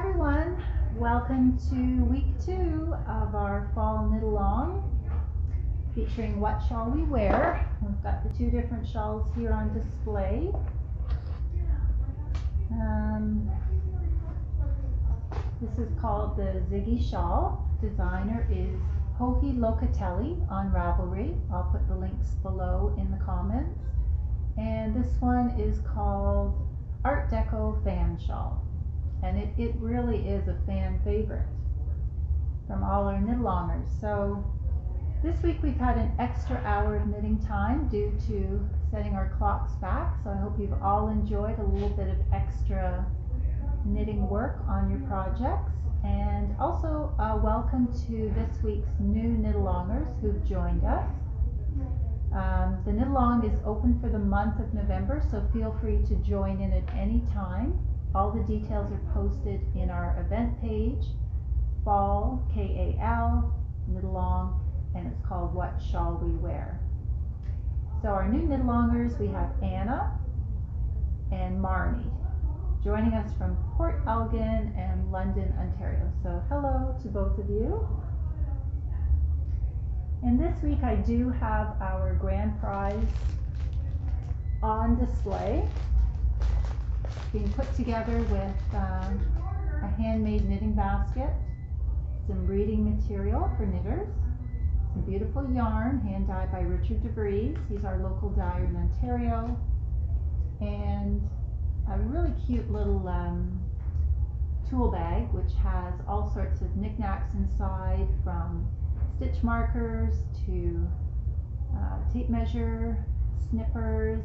everyone. Welcome to week two of our fall knit along featuring what shawl we wear. We've got the two different shawls here on display. Um, this is called the Ziggy shawl. Designer is Joji Locatelli on Ravelry. I'll put the links below in the comments. And this one is called Art Deco Fan Shawl and it, it really is a fan favorite from all our knit alongers. So this week we've had an extra hour of knitting time due to setting our clocks back. So I hope you've all enjoyed a little bit of extra knitting work on your projects. And also uh, welcome to this week's new knit alongers who've joined us. Um, the knit along is open for the month of November, so feel free to join in at any time. All the details are posted in our event page, fall, K-A-L, knit along, and it's called What Shall We Wear? So our new knit alongers, we have Anna and Marnie joining us from Port Elgin and London, Ontario. So hello to both of you. And this week I do have our grand prize on display being put together with um, a handmade knitting basket, some reading material for knitters, some beautiful yarn hand dyed by Richard DeVries. He's our local dyer in Ontario. And a really cute little um, tool bag which has all sorts of knickknacks inside from stitch markers to uh, tape measure, snippers,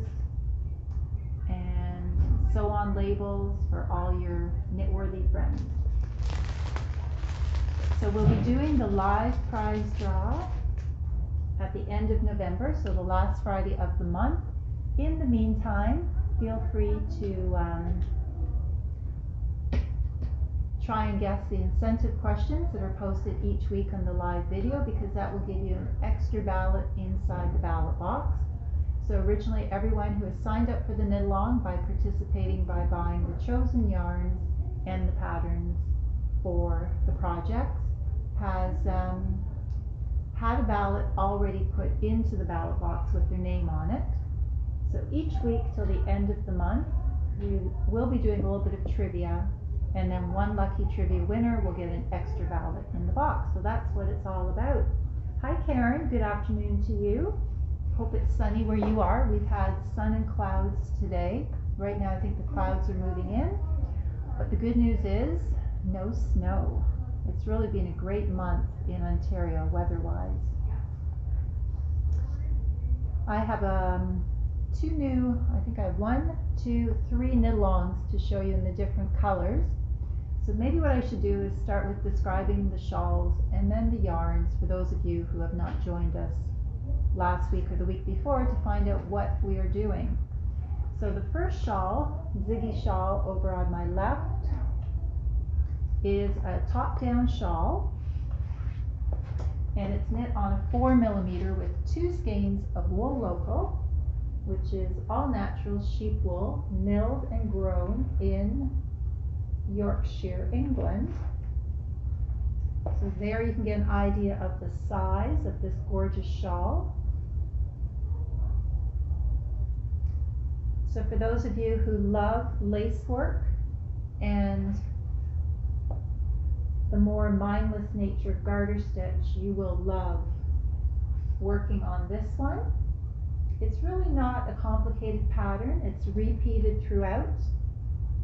sew on labels for all your knitworthy friends. So we'll be doing the live prize draw at the end of November, so the last Friday of the month. In the meantime, feel free to um, try and guess the incentive questions that are posted each week on the live video because that will give you an extra ballot inside the ballot box. So originally everyone who has signed up for the knit along by participating by buying the chosen yarns and the patterns for the projects has um, had a ballot already put into the ballot box with their name on it. So each week till the end of the month, we will be doing a little bit of trivia and then one lucky trivia winner will get an extra ballot in the box. So that's what it's all about. Hi Karen, good afternoon to you. Hope it's sunny where you are. We've had sun and clouds today. Right now I think the clouds are moving in. But the good news is no snow. It's really been a great month in Ontario weather-wise. I have um, two new, I think I have one, two, three knit-alongs to show you in the different colors. So maybe what I should do is start with describing the shawls and then the yarns for those of you who have not joined us last week or the week before to find out what we are doing. So the first shawl, Ziggy shawl over on my left, is a top-down shawl and it's knit on a four millimeter with two skeins of wool local, which is all natural sheep wool, milled and grown in Yorkshire, England. So there you can get an idea of the size of this gorgeous shawl. So for those of you who love lace work and the more mindless nature of garter stitch, you will love working on this one. It's really not a complicated pattern. It's repeated throughout.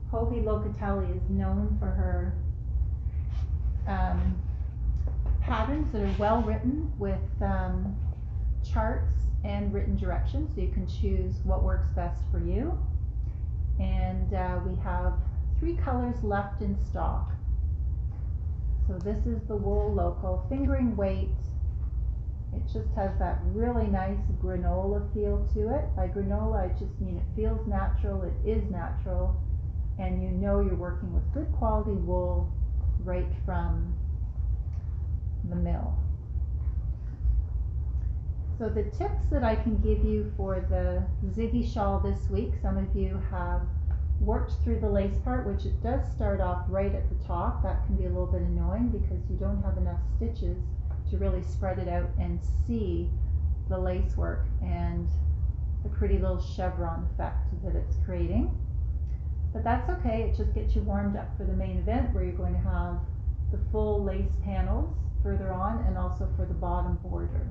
Joji Locatelli is known for her um, patterns that are well written with um, charts and written directions so you can choose what works best for you. And uh, we have three colors left in stock. So this is the wool local fingering weight. It just has that really nice granola feel to it. By granola, I just mean it feels natural, it is natural, and you know you're working with good quality wool right from the mill. So the tips that I can give you for the Ziggy shawl this week, some of you have worked through the lace part, which it does start off right at the top. That can be a little bit annoying because you don't have enough stitches to really spread it out and see the lace work and the pretty little chevron effect that it's creating. But that's okay, it just gets you warmed up for the main event where you're going to have the full lace panels further on and also for the bottom border.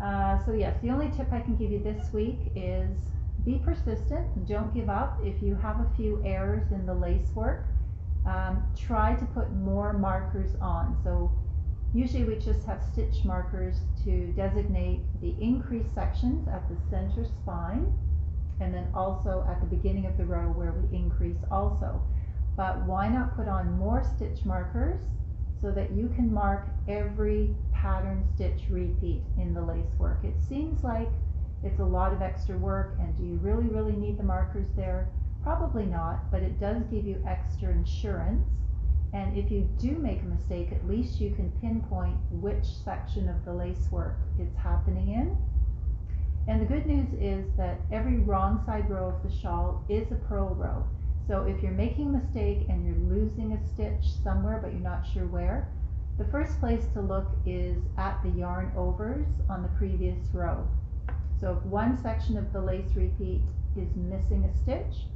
Uh, so yes, the only tip I can give you this week is be persistent, don't give up. If you have a few errors in the lace work, um, try to put more markers on. So usually we just have stitch markers to designate the increased sections at the center spine and then also at the beginning of the row where we increase also. But why not put on more stitch markers so that you can mark every pattern stitch repeat in the lace work. It seems like it's a lot of extra work and do you really, really need the markers there? Probably not, but it does give you extra insurance. And if you do make a mistake, at least you can pinpoint which section of the lace work it's happening in. And the good news is that every wrong side row of the shawl is a purl row. So if you're making a mistake and you're losing a stitch somewhere but you're not sure where, the first place to look is at the yarn overs on the previous row. So if one section of the lace repeat is missing a stitch,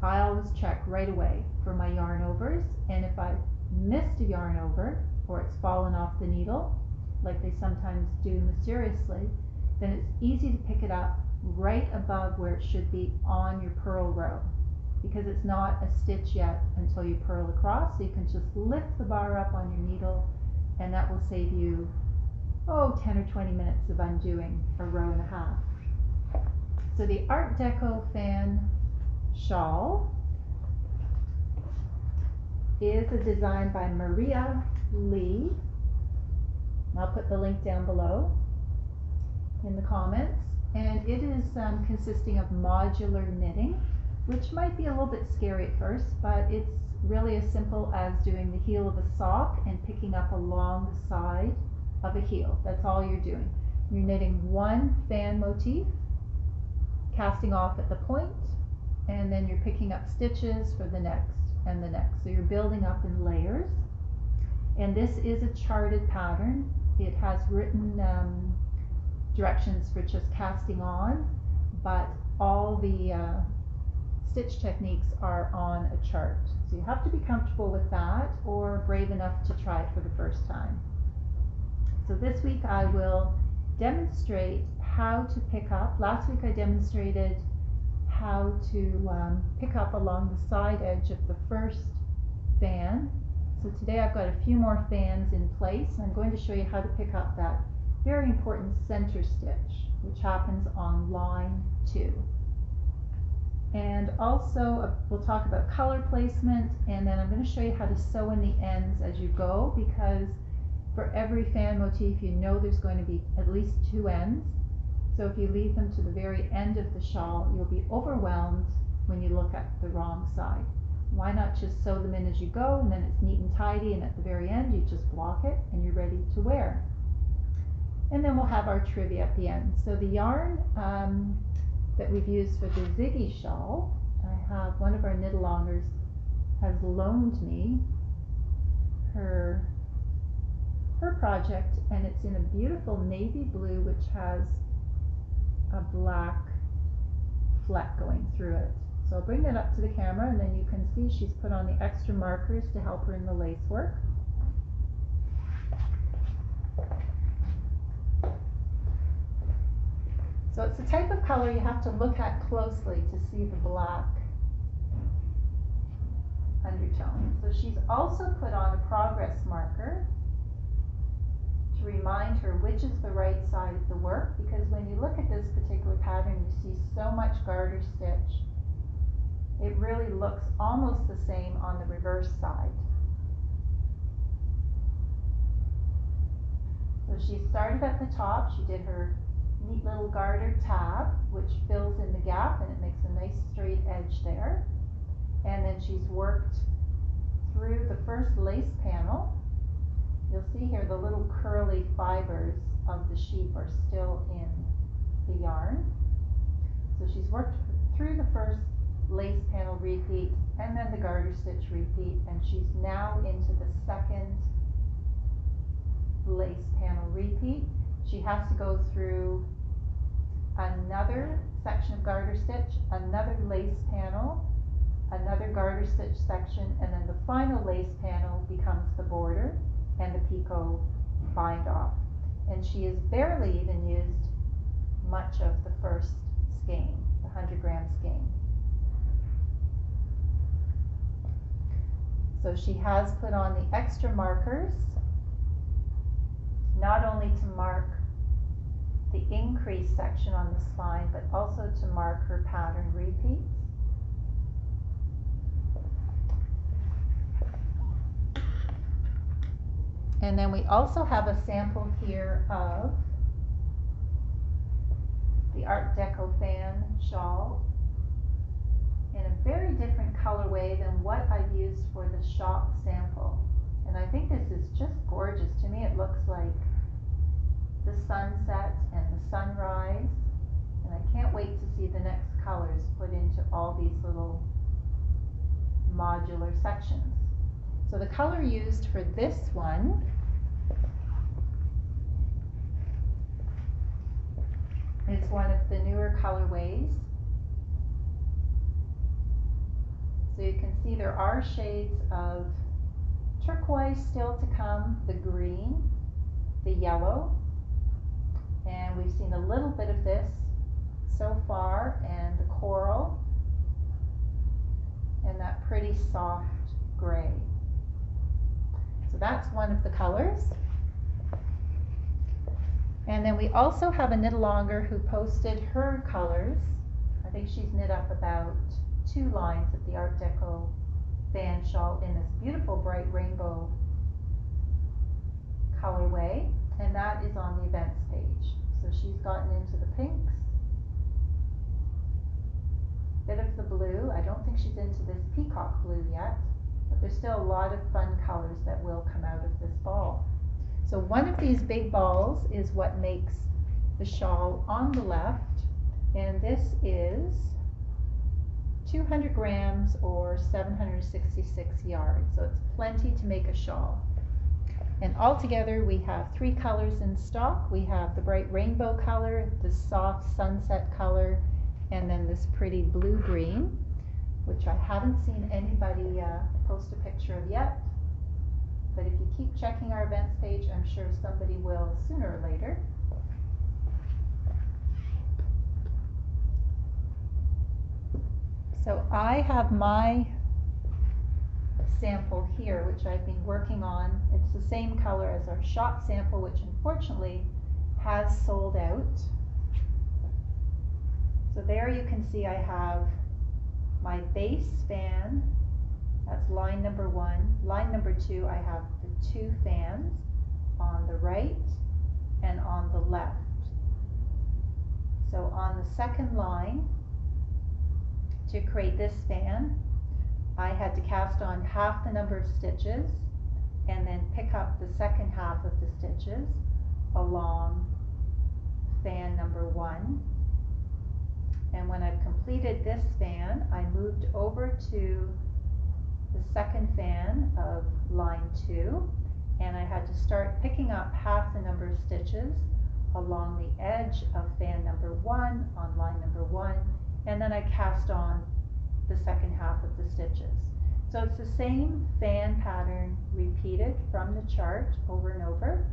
I always check right away for my yarn overs and if I missed a yarn over or it's fallen off the needle, like they sometimes do mysteriously, then it's easy to pick it up right above where it should be on your purl row because it's not a stitch yet until you purl across. So you can just lift the bar up on your needle and that will save you, oh, 10 or 20 minutes of undoing a row and a half. So the Art Deco fan shawl is a design by Maria Lee. I'll put the link down below in the comments. And it is um, consisting of modular knitting which might be a little bit scary at first, but it's really as simple as doing the heel of a sock and picking up along the side of a heel. That's all you're doing. You're knitting one fan motif, casting off at the point, and then you're picking up stitches for the next and the next. So you're building up in layers. And this is a charted pattern. It has written um, directions for just casting on, but all the uh, stitch techniques are on a chart. So you have to be comfortable with that or brave enough to try it for the first time. So this week I will demonstrate how to pick up. Last week I demonstrated how to um, pick up along the side edge of the first fan. So today I've got a few more fans in place. I'm going to show you how to pick up that very important center stitch, which happens on line two. And also, uh, we'll talk about color placement, and then I'm going to show you how to sew in the ends as you go, because for every fan motif, you know there's going to be at least two ends. So if you leave them to the very end of the shawl, you'll be overwhelmed when you look at the wrong side. Why not just sew them in as you go, and then it's neat and tidy, and at the very end, you just block it, and you're ready to wear. And then we'll have our trivia at the end. So the yarn, um, that we've used for the Ziggy shawl. I have one of our knit alongers has loaned me her her project and it's in a beautiful navy blue which has a black fleck going through it. So I'll bring that up to the camera and then you can see she's put on the extra markers to help her in the lace work. So it's a type of color you have to look at closely to see the black undertone. So she's also put on a progress marker to remind her which is the right side of the work because when you look at this particular pattern you see so much garter stitch. It really looks almost the same on the reverse side. So she started at the top, she did her neat little garter tab, which fills in the gap and it makes a nice straight edge there. And then she's worked through the first lace panel. You'll see here the little curly fibers of the sheep are still in the yarn. So she's worked through the first lace panel repeat, and then the garter stitch repeat, and she's now into the second lace panel repeat. She has to go through another section of garter stitch, another lace panel, another garter stitch section, and then the final lace panel becomes the border and the picot bind off. And she has barely even used much of the first skein, the 100 gram skein. So she has put on the extra markers, not only to mark the increase section on the spine, but also to mark her pattern repeats. And then we also have a sample here of the Art Deco fan shawl in a very different colorway than what I've used for the shop sample. And I think this is just gorgeous. To me, it looks like the sunset and the sunrise. And I can't wait to see the next colors put into all these little modular sections. So the color used for this one is one of the newer colorways. So you can see there are shades of turquoise still to come, the green, the yellow, and we've seen a little bit of this so far, and the coral, and that pretty soft gray. So that's one of the colors. And then we also have a knit longer who posted her colors. I think she's knit up about two lines of the Art Deco fan shawl in this beautiful bright rainbow colorway. And that is on the events page. So she's gotten into the pinks, bit of the blue. I don't think she's into this peacock blue yet, but there's still a lot of fun colors that will come out of this ball. So one of these big balls is what makes the shawl on the left, and this is 200 grams or 766 yards, so it's plenty to make a shawl. And altogether we have three colors in stock. We have the bright rainbow color, the soft sunset color, and then this pretty blue-green, which I haven't seen anybody uh, post a picture of yet. But if you keep checking our events page, I'm sure somebody will sooner or later. So I have my sample here, which I've been working on. It's the same color as our shop sample, which unfortunately has sold out. So there you can see I have my base fan that's line number one. Line number two, I have the two fans on the right and on the left. So on the second line, to create this fan, I had to cast on half the number of stitches and then pick up the second half of the stitches along fan number one. And when I've completed this fan, I moved over to the second fan of line two and I had to start picking up half the number of stitches along the edge of fan number one on line number one and then I cast on the second half of the stitches. So it's the same fan pattern repeated from the chart over and over.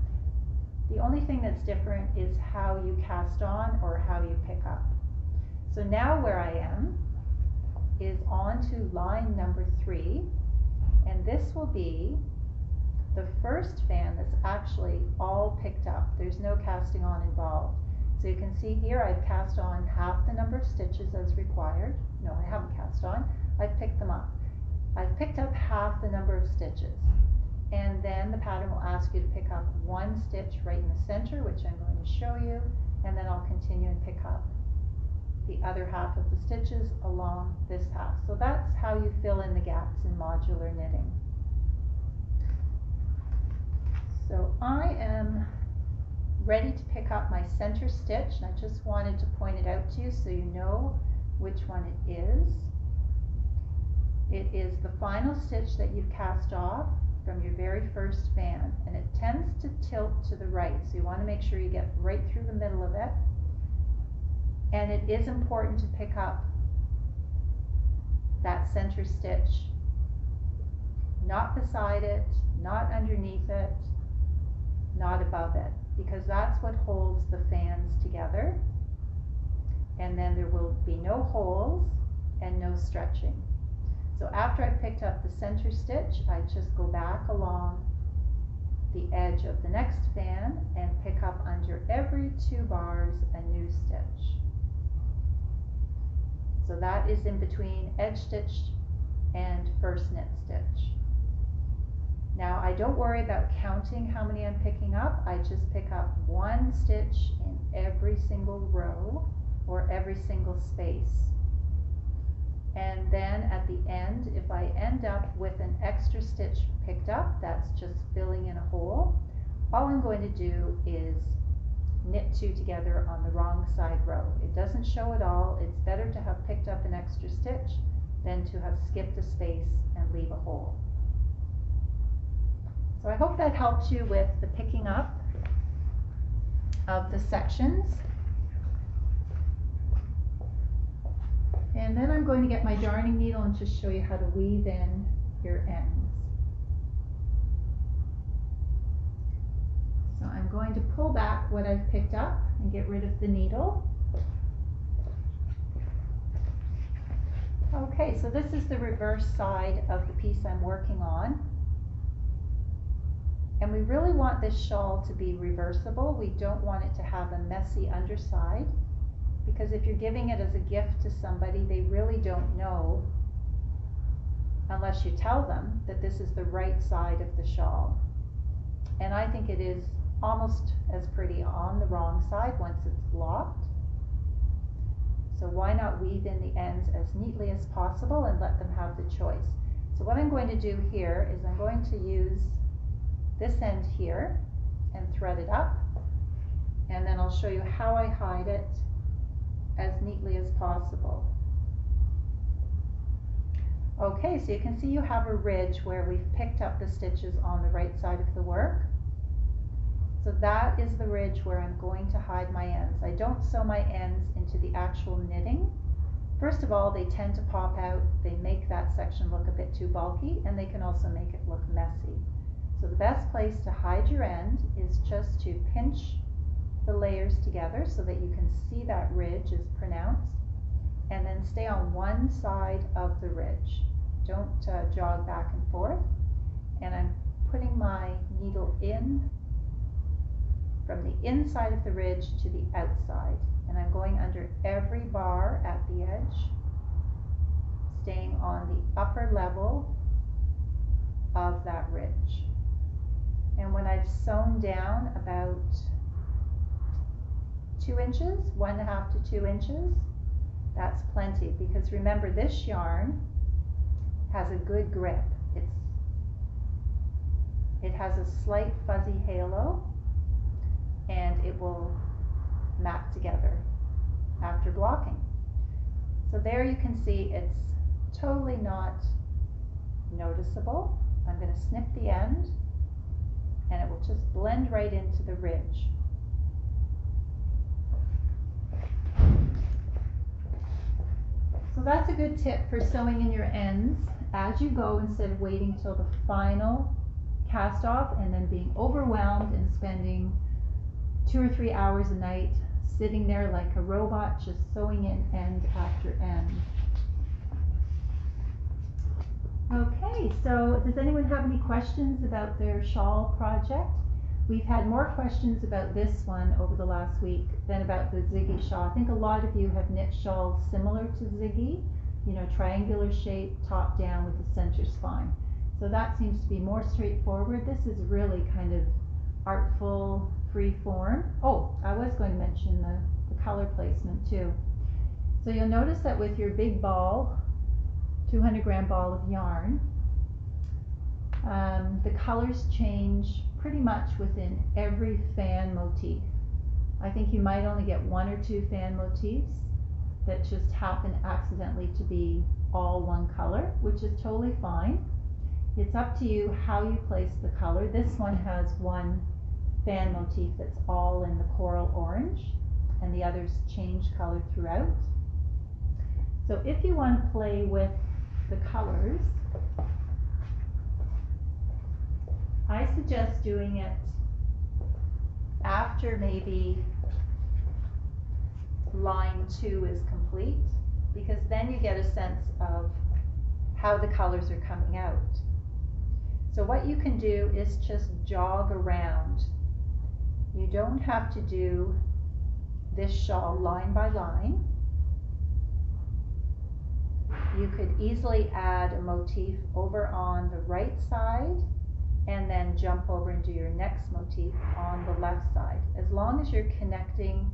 The only thing that's different is how you cast on or how you pick up. So now where I am is on to line number three, and this will be the first fan that's actually all picked up. There's no casting on involved. So you can see here I've cast on half the number of stitches as required. No, I haven't cast on. I've picked them up. I've picked up half the number of stitches. And then the pattern will ask you to pick up one stitch right in the center, which I'm going to show you, and then I'll continue and pick up the other half of the stitches along this half. So that's how you fill in the gaps in modular knitting. So I am ready to pick up my center stitch and I just wanted to point it out to you so you know which one it is. It is the final stitch that you've cast off from your very first fan and it tends to tilt to the right so you want to make sure you get right through the middle of it and it is important to pick up that center stitch not beside it not underneath it not above it because that's what holds the fans together and then there will be no holes and no stretching so after I've picked up the center stitch, I just go back along the edge of the next fan and pick up under every two bars a new stitch. So that is in between edge stitch and first knit stitch. Now I don't worry about counting how many I'm picking up, I just pick up one stitch in every single row or every single space and then at the end, if I end up with an extra stitch picked up, that's just filling in a hole, all I'm going to do is knit two together on the wrong side row. It doesn't show at all, it's better to have picked up an extra stitch than to have skipped a space and leave a hole. So I hope that helps you with the picking up of the sections. And then I'm going to get my darning needle and just show you how to weave in your ends. So I'm going to pull back what I've picked up and get rid of the needle. Okay, so this is the reverse side of the piece I'm working on. And we really want this shawl to be reversible. We don't want it to have a messy underside because if you're giving it as a gift to somebody, they really don't know unless you tell them that this is the right side of the shawl. And I think it is almost as pretty on the wrong side once it's blocked. So why not weave in the ends as neatly as possible and let them have the choice. So what I'm going to do here is I'm going to use this end here and thread it up and then I'll show you how I hide it as neatly as possible. Okay, so you can see you have a ridge where we've picked up the stitches on the right side of the work. So that is the ridge where I'm going to hide my ends. I don't sew my ends into the actual knitting. First of all, they tend to pop out. They make that section look a bit too bulky and they can also make it look messy. So the best place to hide your end is just to pinch the layers together so that you can see that ridge is pronounced and then stay on one side of the ridge. Don't uh, jog back and forth. And I'm putting my needle in from the inside of the ridge to the outside. And I'm going under every bar at the edge, staying on the upper level of that ridge. And when I've sewn down about two inches, one and a half to two inches, that's plenty because remember this yarn has a good grip. It's it has a slight fuzzy halo and it will mat together after blocking. So there you can see it's totally not noticeable. I'm going to snip the end and it will just blend right into the ridge. So that's a good tip for sewing in your ends as you go instead of waiting till the final cast off and then being overwhelmed and spending two or three hours a night sitting there like a robot just sewing in end after end. Okay, so does anyone have any questions about their shawl project? We've had more questions about this one over the last week than about the Ziggy shawl. I think a lot of you have knit shawls similar to Ziggy, you know, triangular shape, top down with a center spine. So that seems to be more straightforward. This is really kind of artful, free form. Oh, I was going to mention the, the color placement too. So you'll notice that with your big ball, 200 gram ball of yarn, um, the colors change pretty much within every fan motif. I think you might only get one or two fan motifs that just happen accidentally to be all one color, which is totally fine. It's up to you how you place the color. This one has one fan motif that's all in the coral orange and the others change color throughout. So if you want to play with the colors, I suggest doing it after maybe line two is complete because then you get a sense of how the colors are coming out. So what you can do is just jog around. You don't have to do this shawl line by line. You could easily add a motif over on the right side and then jump over and do your next motif on the left side. As long as you're connecting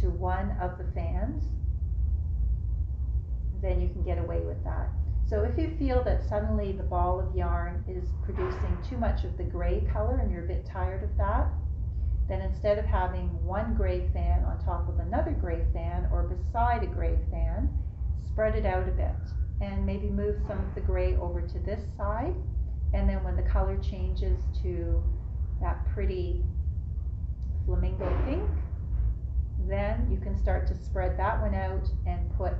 to one of the fans, then you can get away with that. So if you feel that suddenly the ball of yarn is producing too much of the gray color and you're a bit tired of that, then instead of having one gray fan on top of another gray fan or beside a gray fan, spread it out a bit and maybe move some of the gray over to this side. And then when the color changes to that pretty flamingo pink, then you can start to spread that one out and put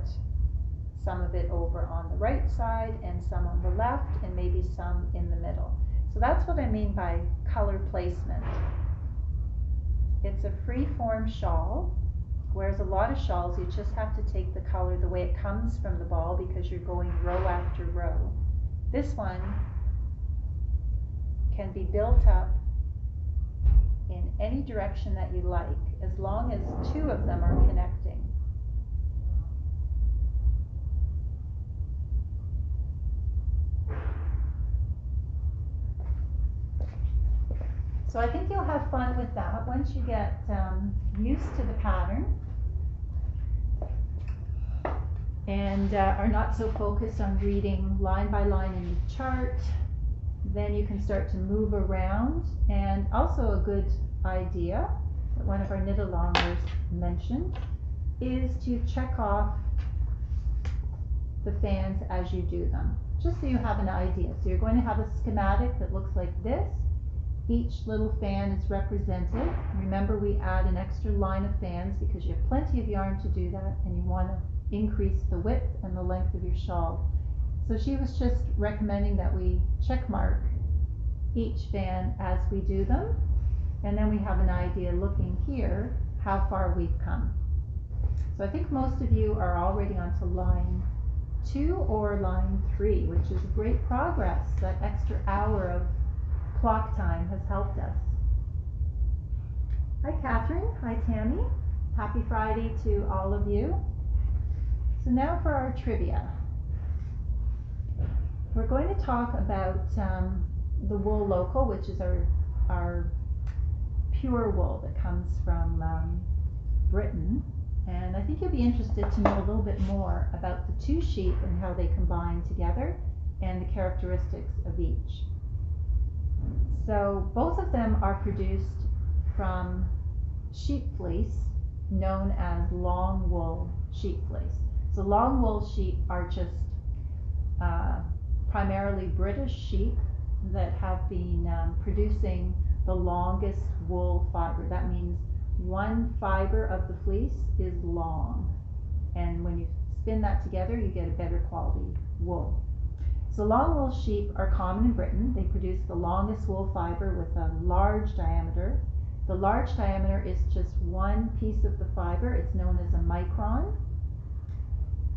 some of it over on the right side and some on the left and maybe some in the middle. So that's what I mean by color placement. It's a free form shawl, whereas a lot of shawls you just have to take the color the way it comes from the ball because you're going row after row. This one can be built up in any direction that you like as long as two of them are connecting. So I think you'll have fun with that once you get um, used to the pattern and uh, are not so focused on reading line by line in the chart. Then you can start to move around and also a good idea that one of our knit alongers mentioned is to check off the fans as you do them, just so you have an idea. So you're going to have a schematic that looks like this each little fan is represented. Remember we add an extra line of fans because you have plenty of yarn to do that and you want to increase the width and the length of your shawl. So she was just recommending that we check mark each fan as we do them and then we have an idea looking here how far we've come. So I think most of you are already onto line two or line three, which is great progress, that extra hour of clock time has helped us. Hi, Catherine. Hi, Tammy. Happy Friday to all of you. So now for our trivia. We're going to talk about um, the wool local, which is our, our pure wool that comes from um, Britain. And I think you'll be interested to know a little bit more about the two sheep and how they combine together and the characteristics of each. So both of them are produced from sheep fleece known as long wool sheep fleece. So long wool sheep are just uh, primarily British sheep that have been um, producing the longest wool fiber. That means one fiber of the fleece is long. And when you spin that together, you get a better quality wool. So long wool sheep are common in Britain. They produce the longest wool fiber with a large diameter. The large diameter is just one piece of the fiber. It's known as a micron.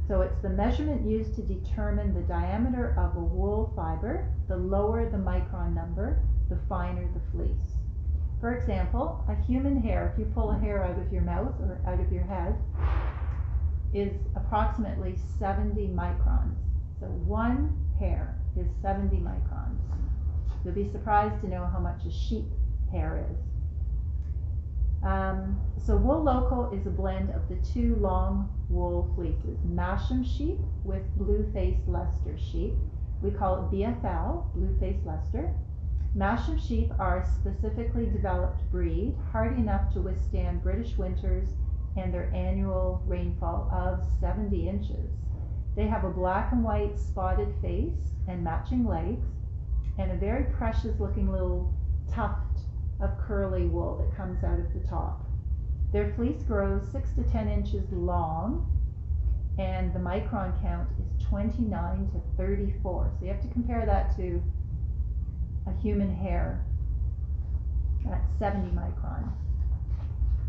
So it's the measurement used to determine the diameter of a wool fiber. The lower the micron number, the finer the fleece. For example, a human hair, if you pull a hair out of your mouth or out of your head, is approximately 70 microns. So one hair is 70 microns. You'll be surprised to know how much a sheep hair is. Um, so wool local is a blend of the two long wool fleeces, Masham sheep with blue-faced Leicester sheep. We call it BFL, blue-faced Leicester. Masham sheep are a specifically developed breed, hardy enough to withstand British winters and their annual rainfall of 70 inches. They have a black and white spotted face and matching legs, and a very precious looking little tuft of curly wool that comes out of the top. Their fleece grows six to ten inches long, and the micron count is 29 to 34. So you have to compare that to a human hair at 70 micron.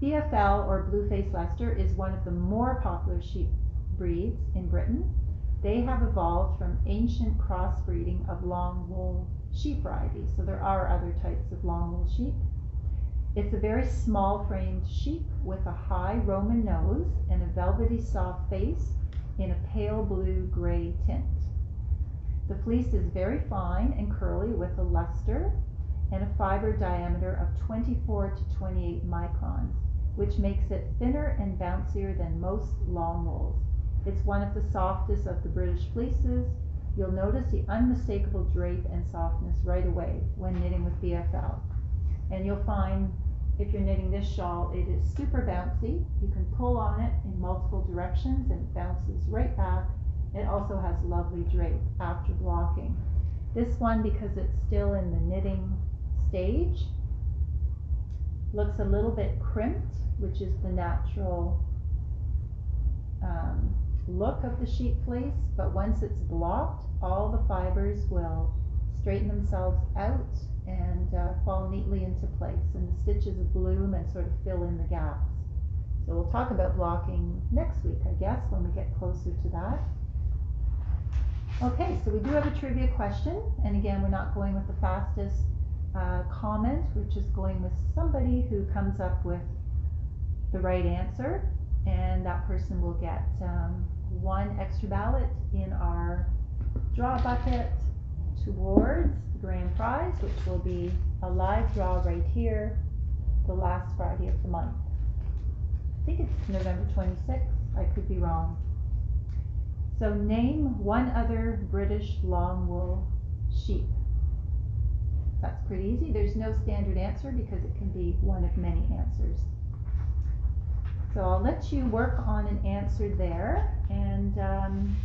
BFL or Blue-Faced Leicester is one of the more popular sheep breeds in Britain. They have evolved from ancient crossbreeding of long wool sheep varieties. So there are other types of long wool sheep. It's a very small framed sheep with a high Roman nose and a velvety soft face in a pale blue gray tint. The fleece is very fine and curly with a luster and a fiber diameter of 24 to 28 microns, which makes it thinner and bouncier than most long wools. It's one of the softest of the British fleeces. You'll notice the unmistakable drape and softness right away when knitting with BFL. And you'll find if you're knitting this shawl, it is super bouncy. You can pull on it in multiple directions and it bounces right back. It also has lovely drape after blocking. This one, because it's still in the knitting stage, looks a little bit crimped, which is the natural um, look of the sheep fleece, but once it's blocked, all the fibers will straighten themselves out and uh, fall neatly into place and the stitches bloom and sort of fill in the gaps. So we'll talk about blocking next week, I guess, when we get closer to that. Okay, so we do have a trivia question, and again, we're not going with the fastest uh, comment, we're just going with somebody who comes up with the right answer, and that person will get um, one extra ballot in our draw bucket towards the grand prize, which will be a live draw right here, the last Friday of the month. I think it's November 26th, I could be wrong. So name one other British long wool sheep. That's pretty easy. There's no standard answer because it can be one of many answers. So I'll let you work on an answer there and um,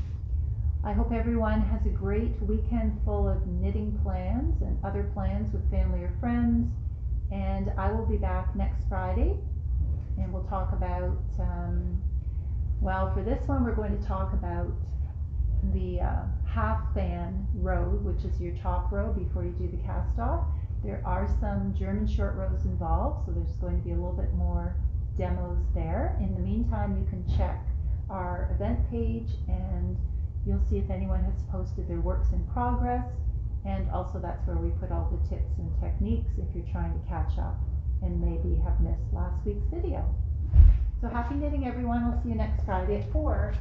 I hope everyone has a great weekend full of knitting plans and other plans with family or friends. And I will be back next Friday and we'll talk about, um, well, for this one, we're going to talk about the uh, half fan row, which is your top row before you do the cast off. There are some German short rows involved, so there's going to be a little bit more demos there. In the meantime, you can check our event page and You'll see if anyone has posted their works in progress, and also that's where we put all the tips and techniques if you're trying to catch up and maybe have missed last week's video. So happy knitting everyone, we'll see you next Friday at 4.